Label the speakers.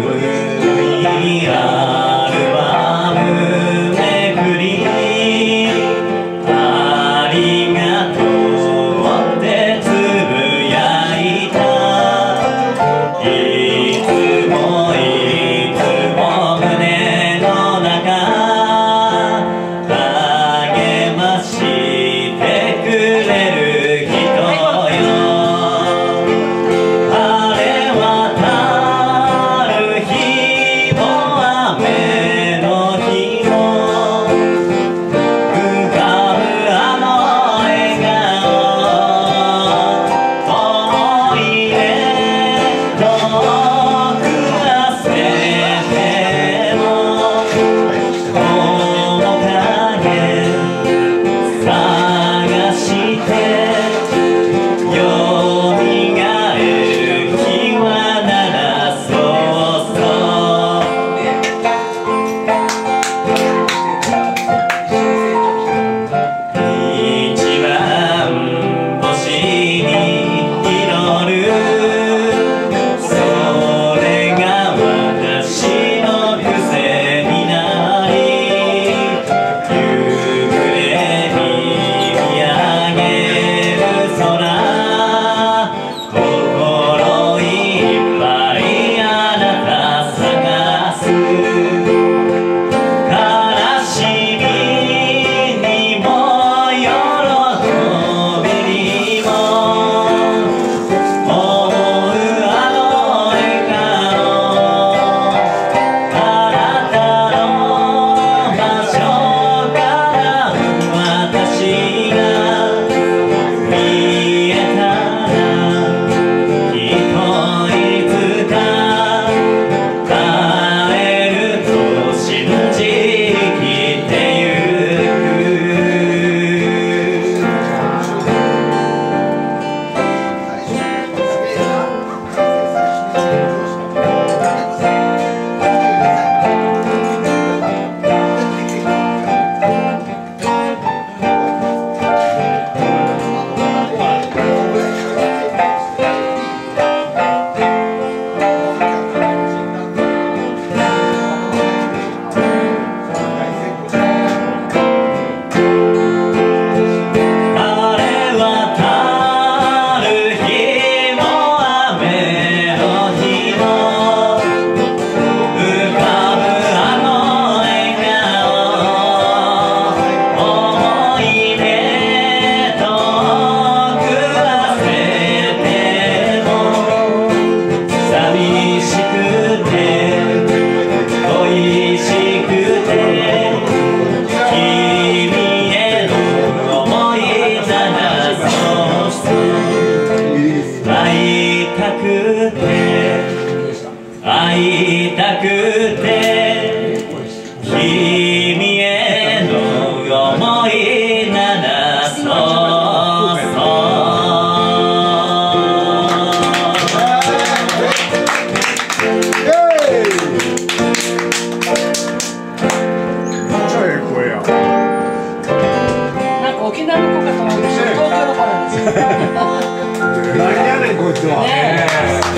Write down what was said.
Speaker 1: Với.
Speaker 2: 何
Speaker 3: やねんこいつは。ね